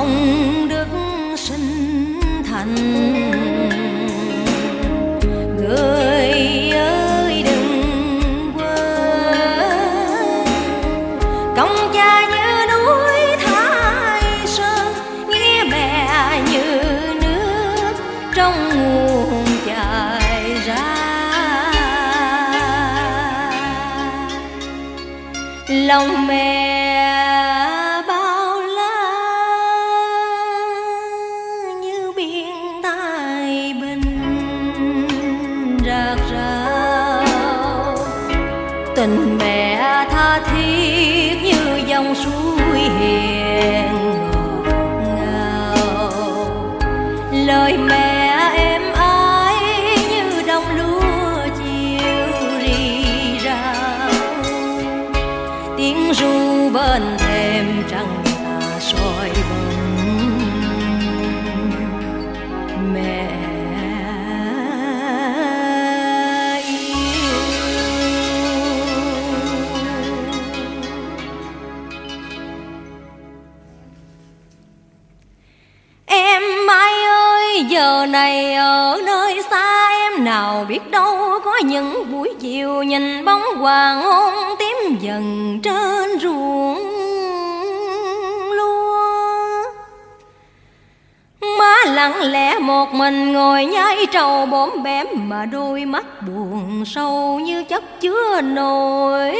công đức sinh thành người ơi đừng quên công cha như núi thái sơn nghĩa mẹ như nước trong nguồn chảy ra. Lòng mẹ biên tai thái bình rạc rào. Tình bè giờ này ở nơi xa em nào biết đâu có những buổi chiều nhìn bóng hoàng hôn tím dần trên ruộng lúa. Má lặng lẽ một mình ngồi nhai trầu bóm bém mà đôi mắt buồn sâu như chất chứa nỗi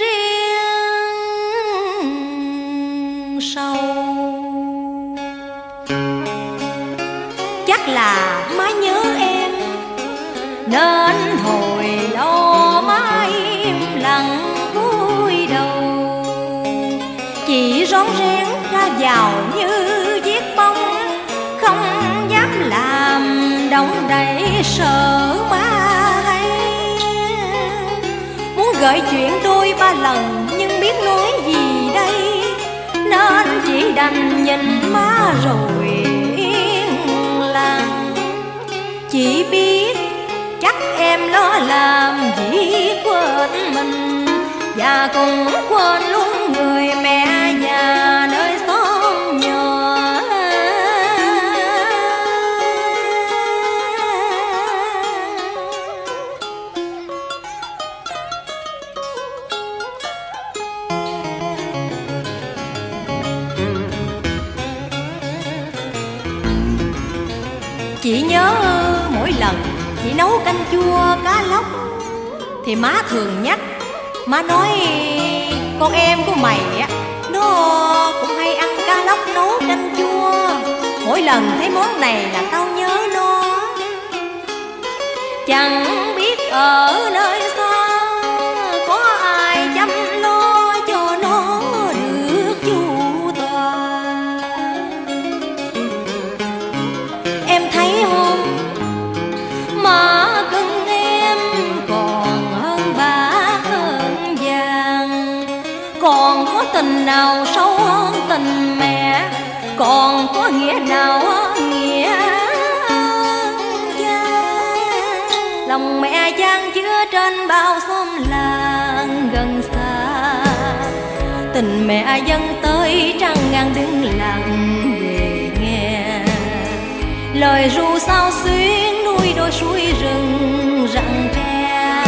riêng sâu. Là má nhớ em. Nên hồi đó má im lặng cúi đầu. Chỉ rón rén ra vào như chiếc bóng. Không dám làm đóng đẩy sợ má hay. Muốn gợi chuyện đôi ba lần nhưng biết nói gì đây. Nên chỉ đành nhìn má rồi chỉ biết chắc em lo làm việc quên mình. Và cũng quên luôn người mẹ già nấu canh chua cá lóc. Thì má thường nhắc, Má nói, con em của mày á, Nó cũng hay ăn cá lóc nấu canh chua. Mỗi lần thấy món này là tao nhớ nó. Chẳng biết ở nơi xa nào sâu hơn tình mẹ, Còn có nghĩa nào hơn nghĩa cha? Lòng mẹ chan chứa trên bao xóm làng gần xa, Tình mẹ dâng tới trăng ngang đứng lặng về nghe. Lời ru sao xuyến nuôi đôi suối rừng rặng tre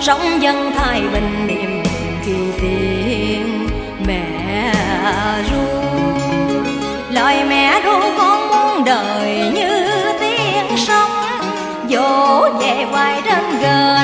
sống dân thái bình niệm kiều tiền ru. Lời mẹ ru con muốn đời như tiếng sóng dỗ về hoài trên gần.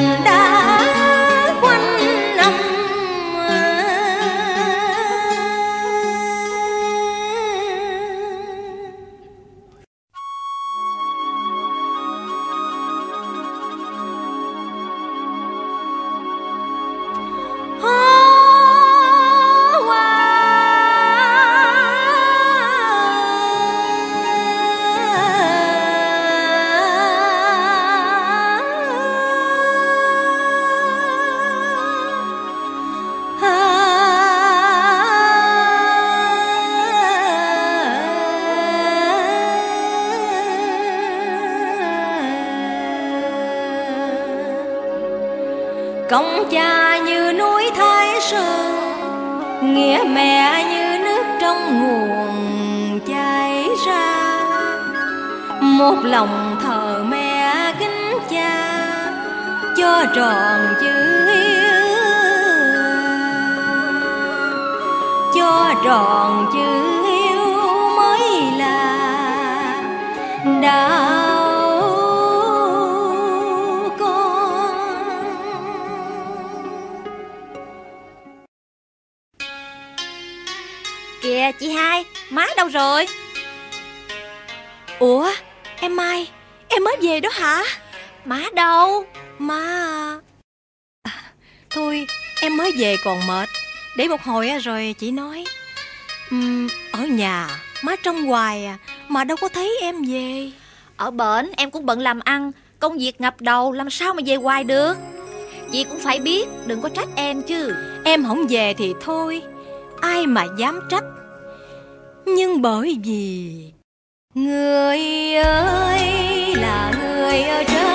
Cha như núi thái sơn, nghĩa mẹ như nước trong nguồn chảy ra. Một lòng thờ mẹ kính cha, cho tròn chữ hiếu cho tròn chữ hiếu mới là đạo Má đâu rồi? Ủa em mai em mới về đó hả? Má đâu? Má à, thôi em mới về còn mệt. Để một hồi á rồi chị nói Ừm, ở nhà má trông hoài à mà đâu có thấy em về. Ở bển em cũng bận làm ăn Công việc ngập đầu làm sao mà về hoài được? Chị cũng phải biết Đừng có trách em chứ. Em không về thì thôi ai mà dám trách nhưng bởi vì người ơi là người ở trên.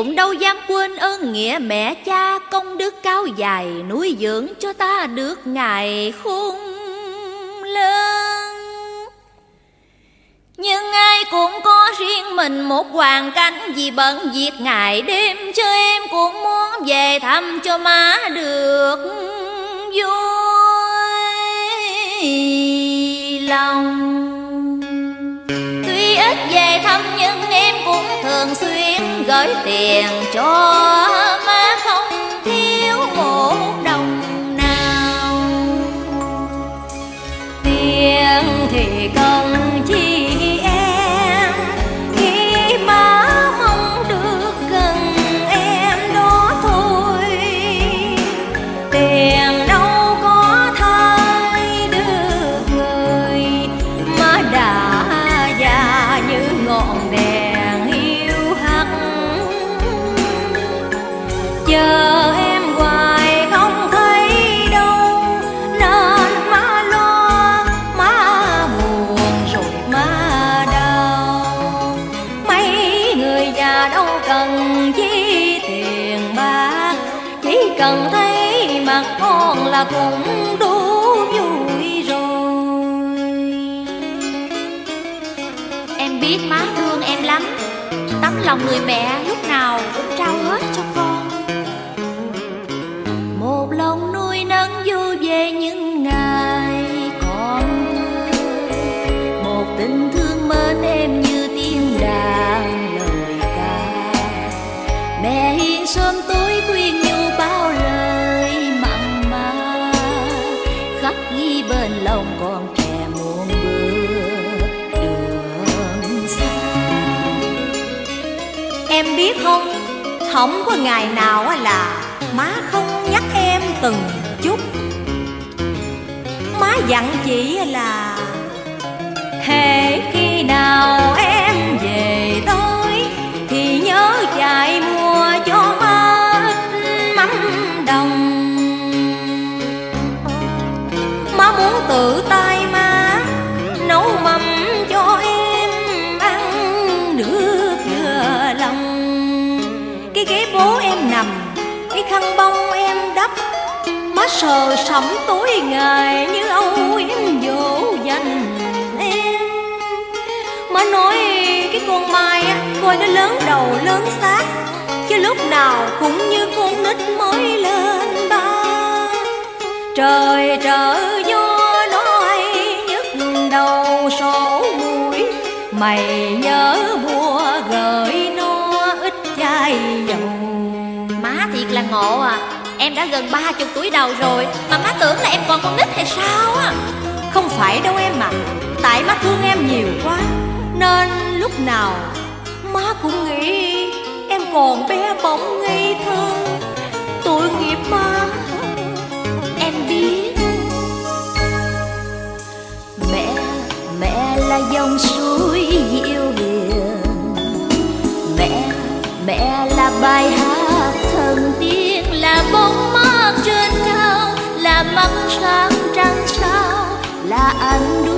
Cũng đâu dám quên ơn nghĩa mẹ cha, Công đức cao dài nuôi dưỡng cho ta được ngày khôn lớn. Nhưng ai cũng có riêng mình một hoàn cảnh, Vì bận việc ngày đêm cho em cũng muốn về thăm cho má được vui lòng thăm nhưng em cũng thường xuyên gửi tiền cho biết má thương em lắm. Tấm lòng người mẹ lúc nào cũng trao hết cho con. Biết không, không có ngày nào là má không nhắc em từng chút. Má dặn chị là Hễ khi nào sờ sẩm tối ngày Như âu yếm dỗ dành em Má nói cái con Mai á, Coi nó lớn đầu lớn xác, Chứ lúc nào cũng như con nít mới lên ba. Trời trở gió nói nhức đầu sổ mũi, Mày nhớ bùa gợi nó ít chai dầu. Má thiệt là ngộ à Em đã gần ba chục tuổi đầu rồi Mà má tưởng là em còn con nít hay sao á? Không phải đâu em ạ Tại má thương em nhiều quá Nên lúc nào Má cũng nghĩ Em còn bé bỏng ngây thơ. Tội nghiệp má Em biết. Mẹ, mẹ là dòng suối dịu hiền Mẹ, mẹ là bài hát Là mắt sáng trăng sao? Là anh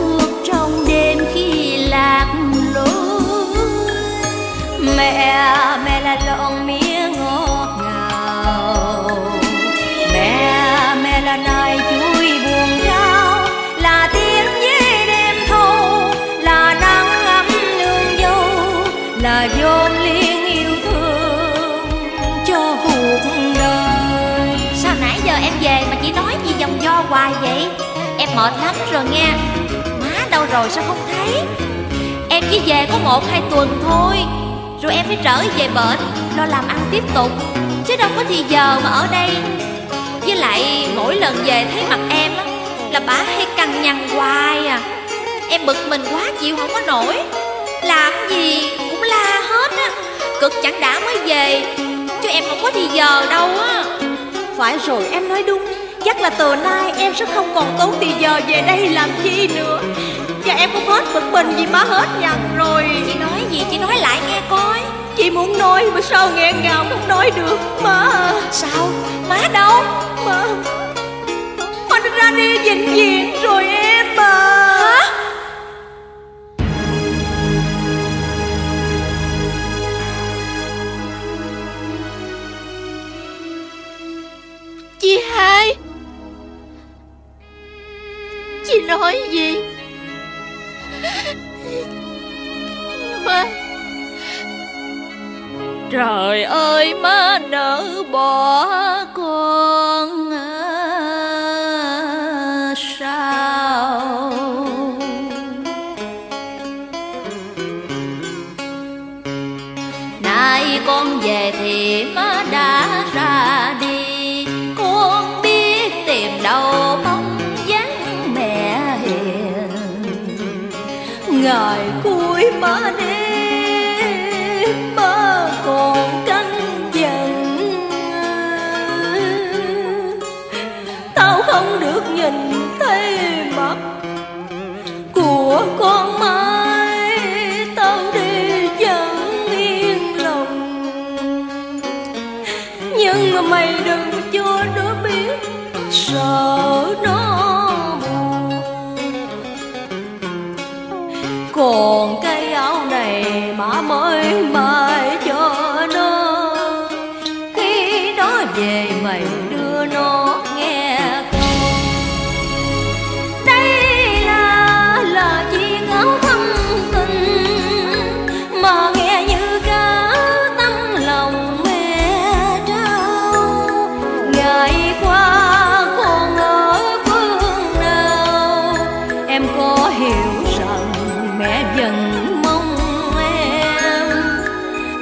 hoài vậy? Em mệt lắm rồi nha Má đâu rồi sao không thấy? Em chỉ về có một, hai tuần thôi. Rồi em phải trở về bệnh, Lo làm ăn tiếp tục. Chứ đâu có thì giờ mà ở đây. Với lại mỗi lần về thấy mặt em á, Là bà hay cằn nhằn hoài à. Em bực mình quá chịu không có nổi. Làm gì cũng la hết á. Cực chẳng đã mới về. Chứ em không có thì giờ đâu á. Phải rồi, em nói đúng. Chắc là từ nay em sẽ không còn tốn tiền giờ về đây làm chi nữa. Và em cũng hết bực mình vì má hết nhằn rồi. Chị nói gì? Chị nói lại nghe coi. Chị muốn nói mà sao nghẹn ngào không nói được Má? À, Sao? Má đâu? Má Má nó ra đi vĩnh viễn rồi em à nói gì? Má Trời ơi má nỡ bỏ con. Còn cái áo này má mới mai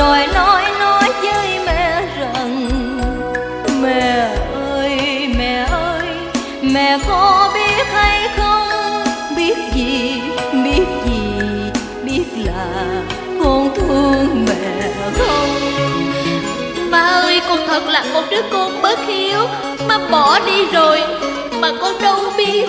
rồi nói nói với mẹ rằng, mẹ ơi mẹ ơi, mẹ có biết hay không? Biết gì biết gì, biết là con thương mẹ không? Má ơi, con thật là một đứa con bất hiếu Má bỏ đi rồi Mà con đâu biết.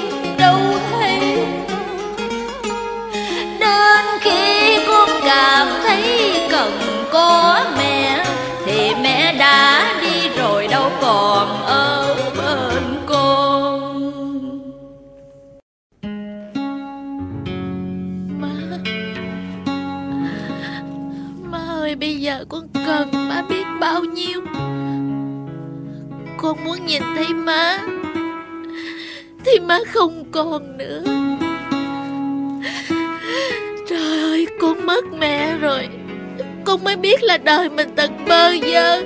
Có mẹ Thì mẹ đã đi rồi, đâu còn ở bên con Má Má ơi, bây giờ con cần má biết bao nhiêu? Con muốn nhìn thấy má Thì má không còn nữa. Trời ơi, con mất mẹ rồi. Con mới biết là đời mình thật bơ vơ.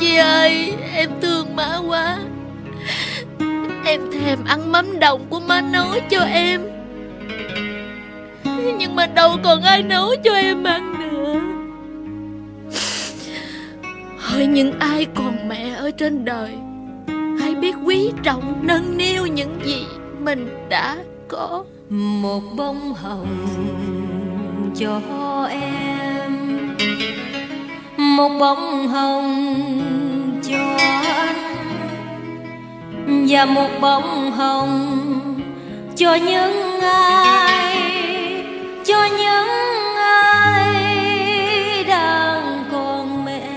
Chị ơi, em thương má quá. Em thèm ăn mắm đồng của má nấu cho em. Nhưng mà đâu còn ai nấu cho em ăn nữa. Hỡi những ai còn mẹ ở trên đời, Hãy biết quý trọng, nâng niu những gì mình đã có. Một bông hồng cho một bông hồng cho anh và một bông hồng cho những ai, cho những ai đang còn mẹ,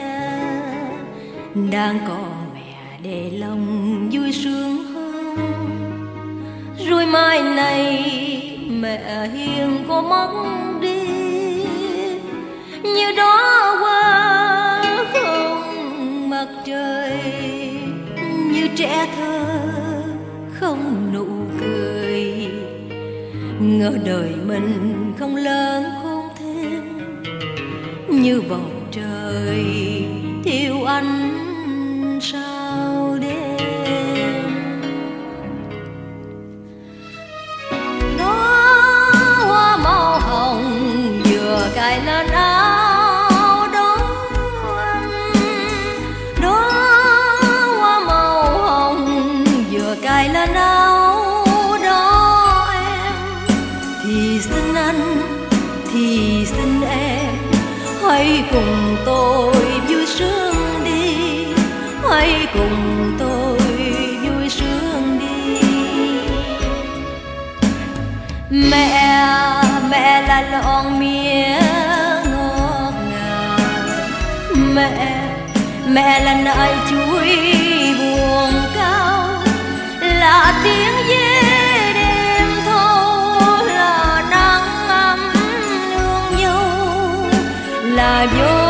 đang còn mẹ để lòng vui sướng hơn. Rồi mai này mẹ hiền có mất đi, như đó trẻ thơ không nụ cười ngờ đời mình không lớn không thêm, như bầu trời thiếu anh. mẹ. Mẹ là nại chuối buồn cao, là tiếng dê đêm thâu là nắng ấm nương dâu là vô